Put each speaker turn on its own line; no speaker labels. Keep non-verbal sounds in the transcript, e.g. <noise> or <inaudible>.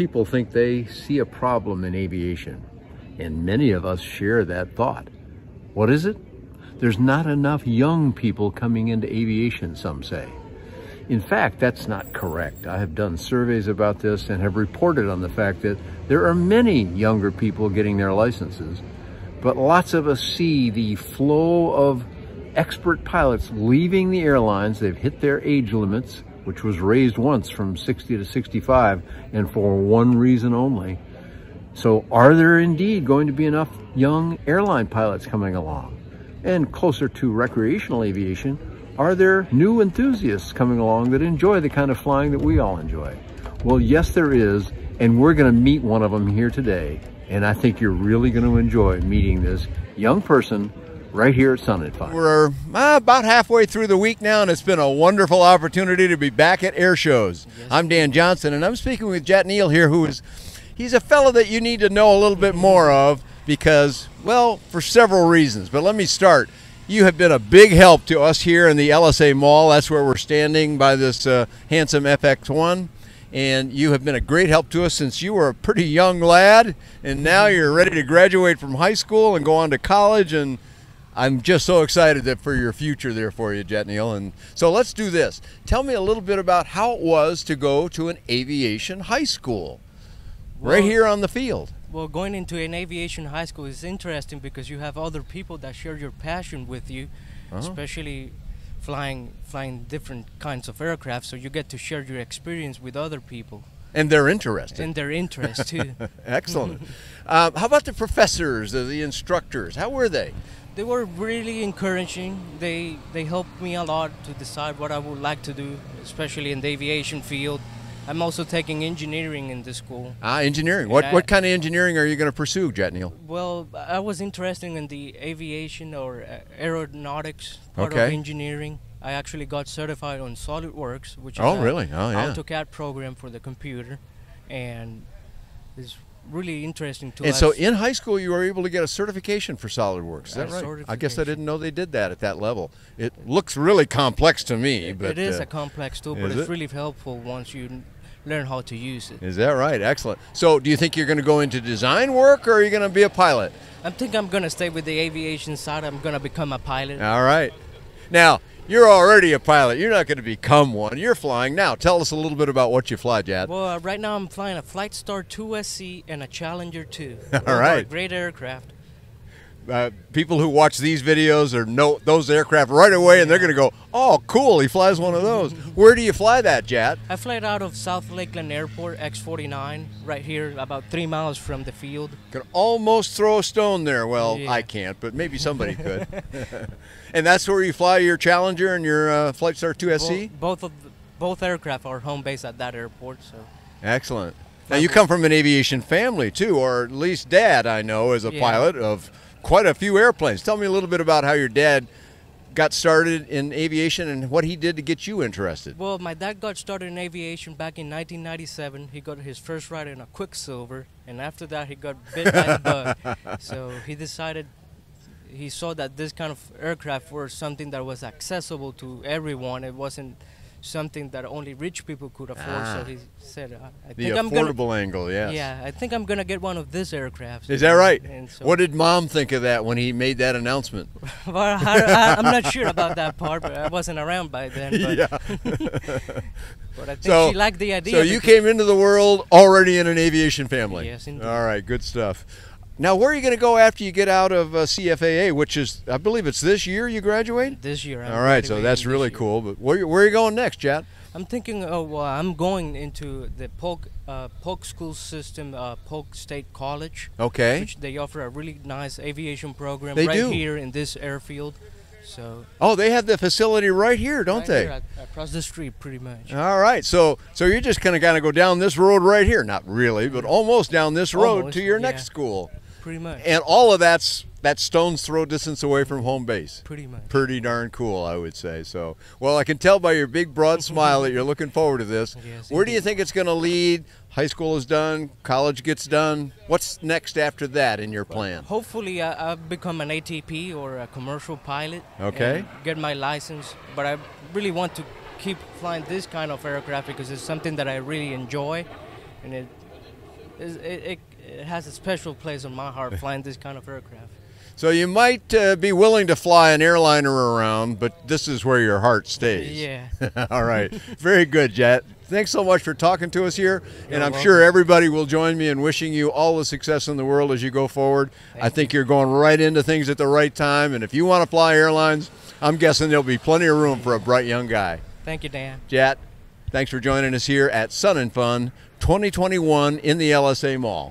people think they see a problem in aviation, and many of us share that thought. What is it? There's not enough young people coming into aviation, some say. In fact, that's not correct. I have done surveys about this and have reported on the fact that there are many younger people getting their licenses, but lots of us see the flow of expert pilots leaving the airlines. They've hit their age limits, which was raised once from 60 to 65, and for one reason only. So are there indeed going to be enough young airline pilots coming along? And closer to recreational aviation, are there new enthusiasts coming along that enjoy the kind of flying that we all enjoy? Well, yes, there is, and we're going to meet one of them here today. And I think you're really going to enjoy meeting this young person right here at Sun Fun.
We're uh, about halfway through the week now, and it's been a wonderful opportunity to be back at air shows. Yes. I'm Dan Johnson, and I'm speaking with Jatniel here, who is he's a fellow that you need to know a little bit more of because, well, for several reasons. But let me start. You have been a big help to us here in the LSA Mall. That's where we're standing by this uh, handsome FX1. And you have been a great help to us since you were a pretty young lad, and now you're ready to graduate from high school and go on to college. And I'm just so excited that for your future there for you, Jatniel. And so let's do this. Tell me a little bit about how it was to go to an aviation high school, well, right here on the field.
Well, going into an aviation high school is interesting because you have other people that share your passion with you, uh-huh. especially flying flying different kinds of aircraft. So you get to share your experience with other people.
And they're interested.
And their interest too. <laughs>
Excellent. uh, how about the professors, the, the instructors? How were they?
They were really encouraging. They they helped me a lot to decide what I would like to do, especially in the aviation field. I'm also taking engineering in the school.
Ah, engineering. what I, what kind of engineering are you going to pursue, Jatniel?
Well, I was interested in the aviation or uh, aeronautics part okay. of engineering. I actually got certified on SolidWorks, which is
oh, really? Oh,
yeah. AutoCAD program for the computer, and it's really interesting to
and
us.
so in high school, you were able to get a certification for SolidWorks. Is that right? I guess I didn't know they did that at that level. It looks really complex to me. but
It is
uh,
a complex tool, but it's it? really helpful once you learn how to use it.
Is that right? Excellent. So do you think you're going to go into design work or are you going to be a pilot?
I think I'm going to stay with the aviation side. I'm going to become a pilot.
All right. Now, you're already a pilot. You're not going to become one. You're flying now. Tell us a little bit about what you fly, Jat.
Well, uh, right now I'm flying a Flightstar 2SC and a Challenger 2. <laughs>
All right.
Great aircraft.
Uh, people who watch these videos or know those aircraft right away, and they're going to go, "Oh, cool! He flies one of those." <laughs> Where do you fly that, Jat?
I fly it out of South Lakeland Airport, X49, right here, about three miles from the field.
Can almost throw a stone there. Well, yeah. I can't, but maybe somebody could. <laughs> <laughs> and that's where you fly your Challenger and your uh, Flightstar 2SC.
Both, both of the, both aircraft are home base at that airport. So.
Excellent. Now you come from an aviation family too, or at least Dad I know is a yeah. pilot of quite a few airplanes. Tell me a little bit about how your dad got started in aviation and what he did to get you interested.
Well, my dad got started in aviation back in 1997. He got his first ride in a Quicksilver, and after that, he got bit by the bug. <laughs> So he decided he saw that this kind of aircraft were something that was accessible to everyone. It wasn't something that only rich people could afford. Ah, so he said, "I
the
think
I'm
gonna."
angle, yes.
Yeah, I think I'm gonna get one of these aircrafts.
Is that right? So what did Mom think of that when he made that announcement? <laughs>
well, I, am not sure about that part, but I wasn't around by then. But
yeah. <laughs>
but I think so, she liked the idea.
So you came into the world already in an aviation family.
Yes, indeed.
All right, good stuff. Now, where are you going to go after you get out of uh, CFAA, which is, I believe it's this year you graduate?
This year.
I'm All right, so that's really cool. But where, where are you going next, Chad?
I'm thinking oh, uh, I'm going into the Polk, uh, Polk school system, uh, Polk State College.
Okay.
Which they offer a really nice aviation program
they
right
do.
here in this airfield. So.
Oh, they have the facility right here, don't
right
they?
Here, across the street, pretty much.
All right, so so you're just kind of kind of go down this road right here, not really, but almost down this road
almost,
to your
yeah.
next school.
Pretty much.
And all of that's that stone's throw distance away from home base.
Pretty much.
Pretty darn cool, I would say. So, well, I can tell by your big broad smile that you're looking forward to this.
Yes,
Where do you think it's going to lead? High school is done, college gets done. What's next after that in your plan?
Hopefully, I, I'll become an ATP or a commercial pilot.
Okay.
get my license, but I really want to keep flying this kind of aircraft because it's something that I really enjoy, and it It, it, it has a special place in my heart <laughs> flying this kind of aircraft.
So you might uh, be willing to fly an airliner around, but this is where your heart stays.
Yeah. <laughs>
All right. Very good, Jet. Thanks so much for talking to us here. and
You're
I'm
welcome.
sure everybody will join me in wishing you all the success in the world as you go forward. I think you're going right into things at the right time. And if you want to fly airlines, I'm guessing there'll be plenty of room for a bright young guy.
Thank you, Dan.
Jet, thanks for joining us here at Sun 'n Fun 2021 in the LSA Mall.